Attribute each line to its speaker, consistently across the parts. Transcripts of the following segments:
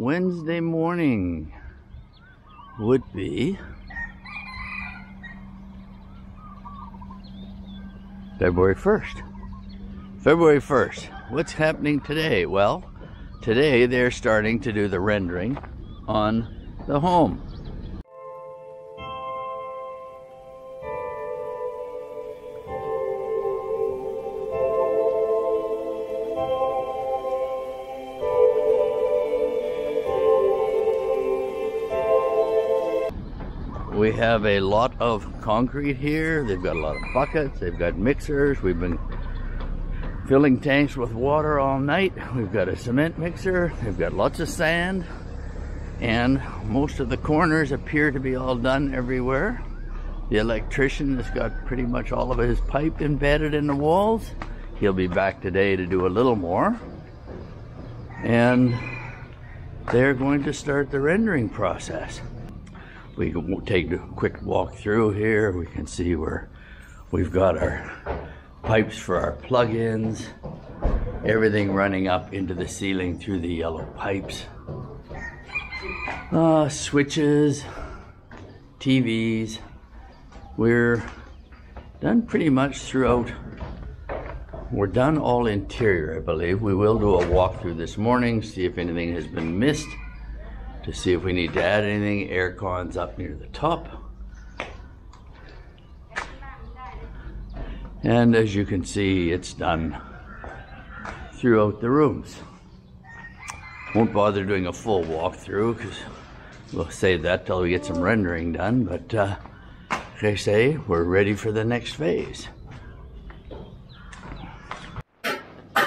Speaker 1: Wednesday morning would be February 1st. February 1st. What's happening today? Well, today they're starting to do the rendering on the home. We have a lot of concrete here. They've got a lot of buckets. They've got mixers. We've been filling tanks with water all night. We've got a cement mixer. They've got lots of sand. And most of the corners appear to be all done everywhere. The electrician has got pretty much all of his pipe embedded in the walls. He'll be back today to do a little more. And they're going to start the rendering process we can take a quick walk through here. We can see where we've got our pipes for our plug-ins, everything running up into the ceiling through the yellow pipes. Uh, switches, TVs. We're done pretty much throughout. We're done all interior, I believe. We will do a walkthrough this morning, see if anything has been missed to see if we need to add anything. Air cons up near the top. And as you can see, it's done throughout the rooms. Won't bother doing a full walkthrough because we'll save that till we get some rendering done. But uh, like I say, we're ready for the next phase.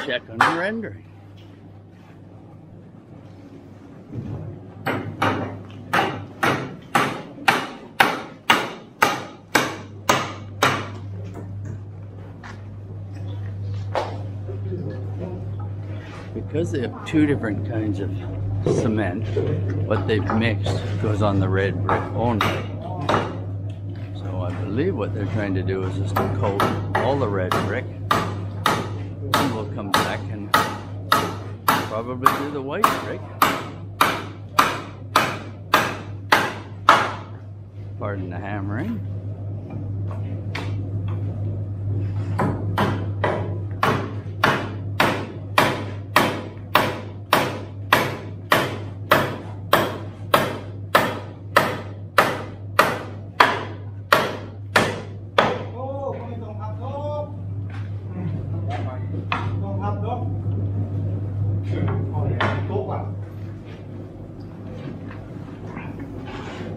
Speaker 1: Check on the rendering. Because they have two different kinds of cement, what they've mixed goes on the red brick only. So I believe what they're trying to do is just to coat all the red brick. And we'll come back and probably do the white brick. Pardon the hammering.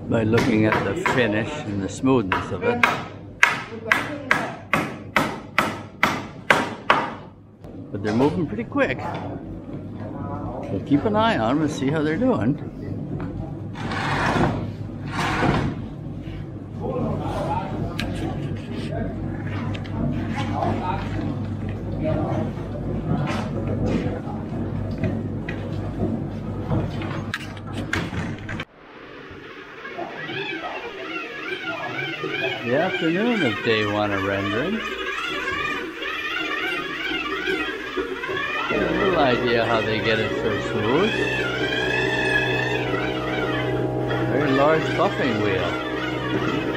Speaker 1: By looking at the finish and the smoothness of it. But they're moving pretty quick. So keep an eye on them and see how they're doing. the afternoon of day one of rendering. Get a little idea how they get it so smooth. Very large buffing wheel.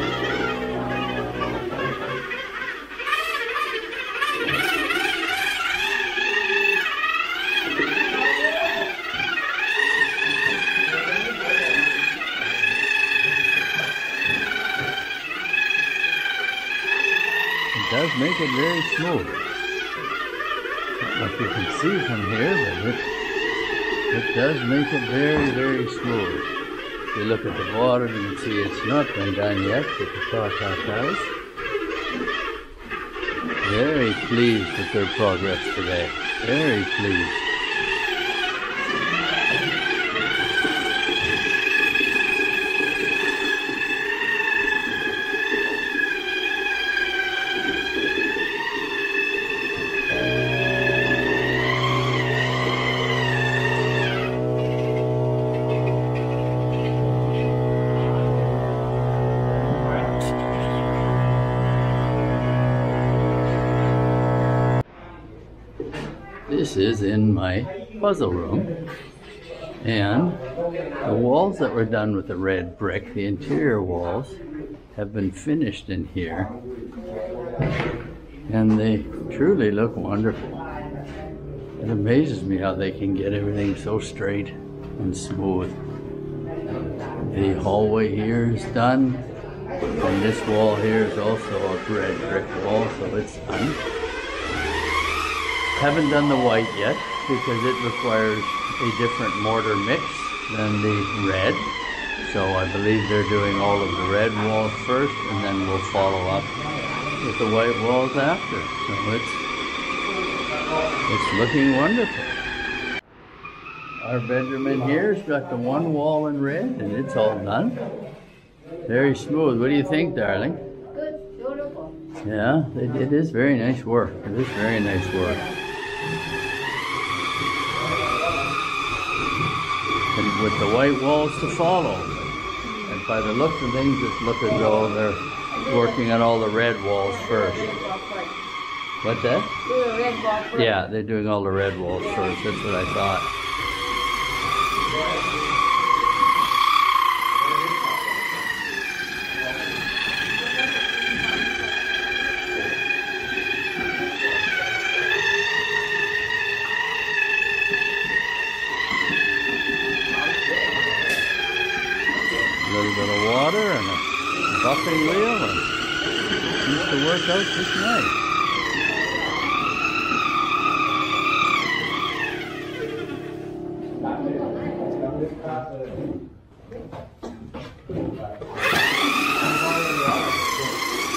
Speaker 1: It very smooth. Like you can see from here, but it, it does make it very, very smooth. If you look at the bottom, you can see it's not been done yet with the Tata house. Very pleased with their progress today. Very pleased. This is in my puzzle room. And the walls that were done with the red brick, the interior walls, have been finished in here. And they truly look wonderful. It amazes me how they can get everything so straight and smooth. The hallway here is done. And this wall here is also a red brick wall, so it's done. Haven't done the white yet because it requires a different mortar mix than the red. So I believe they're doing all of the red walls first and then we'll follow up with the white walls after. So it's, it's looking wonderful. Our bedroom in here's got the one wall in red and it's all done. Very smooth. What do you think, darling?
Speaker 2: Good, beautiful.
Speaker 1: Yeah, it, it is very nice work. It is very nice work. And with the white walls to follow. And by the looks of things, it looks as though they're working on all the red walls first. What's that?
Speaker 2: Do the red ball first.
Speaker 1: Yeah, they're doing all the red walls first. That's what I thought. Water and a buffing wheel and seems to work out just nice.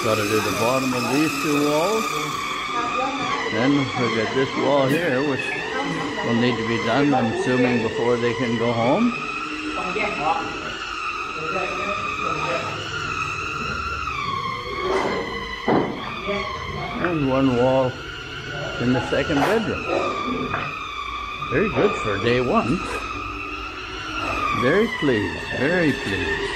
Speaker 1: Got to do the bottom of these two walls. Then we got this wall here, which will need to be done, I'm assuming, before they can go home. And one wall in the second bedroom. Very good for day one. Very pleased, very pleased.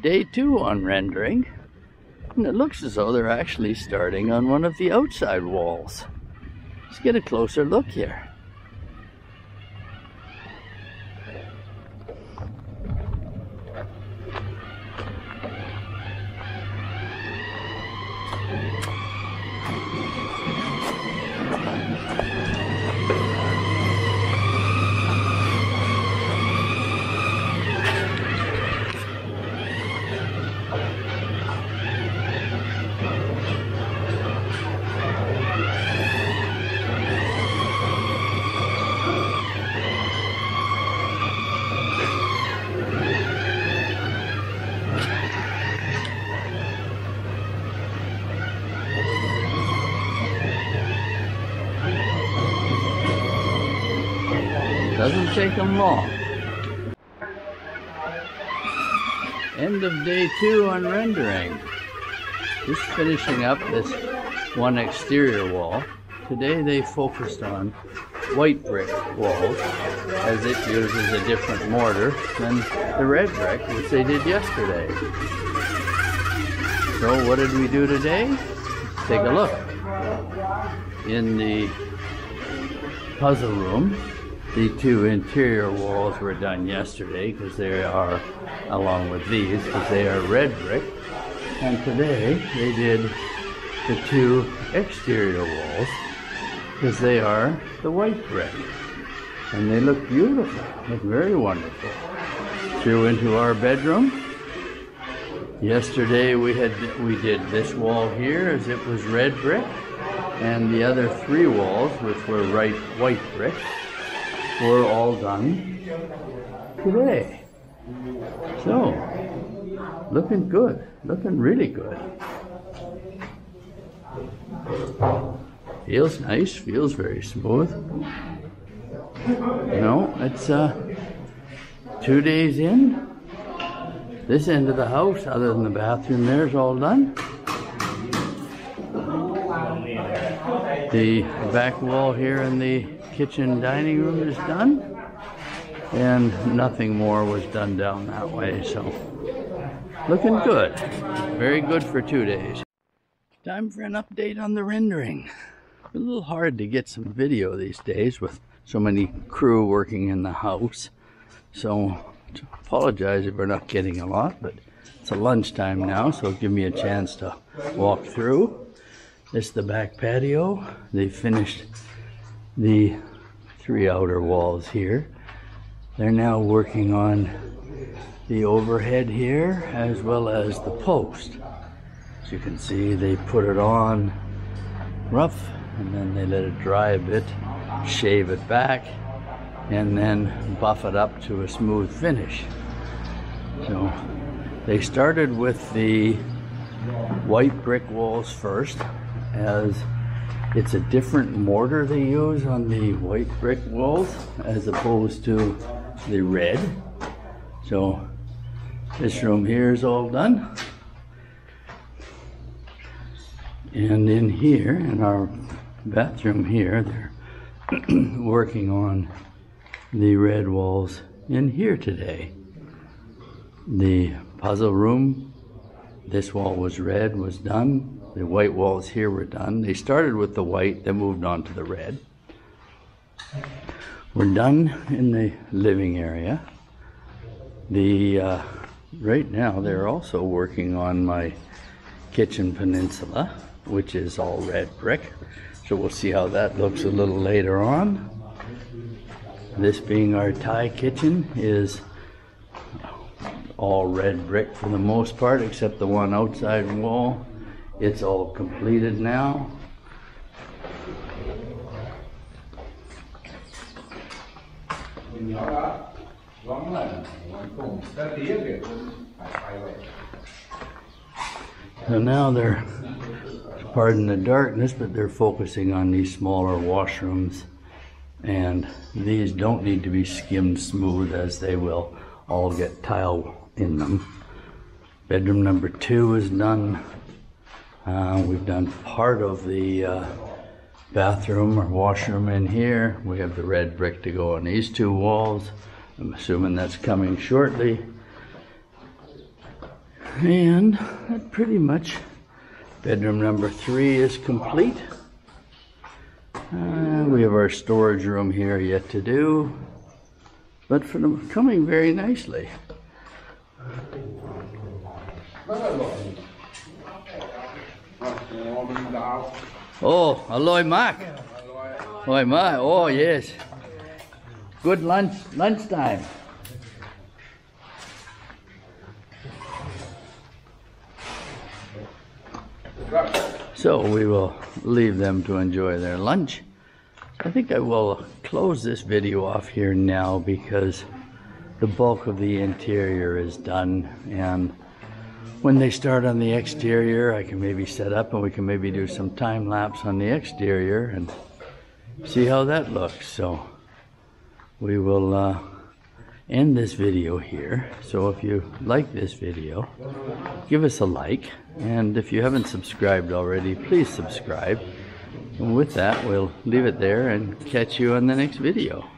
Speaker 1: Day two on rendering. And it looks as though they're actually starting on one of the outside walls. Let's get a closer look here. Doesn't take them long. End of day two on rendering. Just finishing up this one exterior wall. Today they focused on white brick walls as it uses a different mortar than the red brick which they did yesterday. So what did we do today? Take a look. In the puzzle room, the two interior walls were done yesterday because they are, along with these, because they are red brick. And today they did the two exterior walls because they are the white brick. And they look beautiful, look very wonderful. Through into our bedroom. Yesterday we had we did this wall here as it was red brick, and the other three walls, which were right white brick, were all done today. So, looking good, looking really good. Feels nice, feels very smooth. You know, it's uh, two days in. This end of the house, other than the bathroom there, is all done. The back wall here in the kitchen dining room is done. And nothing more was done down that way, so looking good. Very good for two days. Time for an update on the rendering. a little hard to get some video these days with so many crew working in the house. So apologize if we're not getting a lot, but it's a lunchtime now, so give me a chance to walk through. This is the back patio. They finished the three outer walls here. They're now working on the overhead here as well as the post. As you can see, they put it on rough and then they let it dry a bit, shave it back, and then buff it up to a smooth finish. So they started with the white brick walls first as it's a different mortar they use on the white brick walls as opposed to the red. So this room here is all done. And in here, in our bathroom here, they're working on the red walls in here today. The puzzle room, this wall was red, was done. The white walls here were done. They started with the white, then moved on to the red. We're done in the living area. The uh, right now they're also working on my kitchen peninsula, which is all red brick. So we'll see how that looks a little later on. This being our Thai kitchen is all red brick for the most part, except the one outside wall. It's all completed now. So now they're, pardon the darkness, but they're focusing on these smaller washrooms. And these don't need to be skimmed smooth as they will all get tile in them. Bedroom number two is done. Uh, we've done part of the uh, bathroom or washroom in here. We have the red brick to go on these two walls. I'm assuming that's coming shortly. And that pretty much, bedroom number three is complete. Uh, we have our storage room here yet to do, but for them coming very nicely. Oh, aloy Mark. Aloy Mark. Oh yes. Good lunch lunchtime. So we will leave them to enjoy their lunch. I think I will close this video off here now because the bulk of the interior is done and when they start on the exterior I can maybe set up and we can maybe do some time lapse on the exterior and see how that looks. So we will uh, end this video here. So if you like this video give us a like. And if you haven't subscribed already please subscribe. And with that we'll leave it there and catch you on the next video